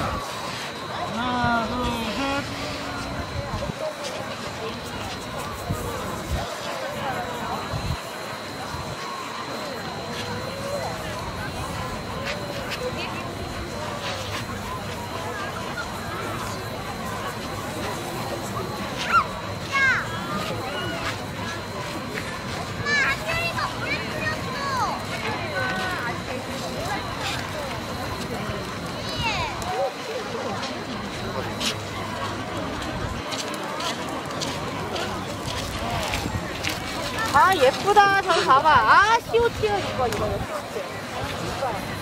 ああ 아 예쁘다. 저기 봐봐. 아 시오티어 이거 이거. 시오티어